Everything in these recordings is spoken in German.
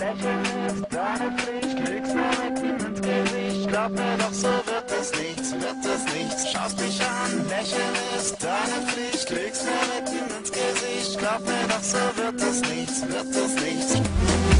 Lächeln ist deine Pflicht, kriegst ihm ins Gesicht. Glaub mir doch, so wird es nichts, wird es nichts. Schaust mich an, Lächeln ist deine Pflicht, kriegst ihm ins Gesicht. Glaub mir doch, so wird es nichts, wird es nichts.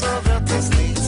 co we to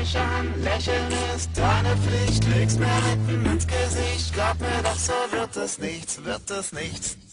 mich an, lächeln ist deine Pflicht, leg's mir mitten ins Gesicht, glaub mir, doch so wird es nichts, wird es nichts.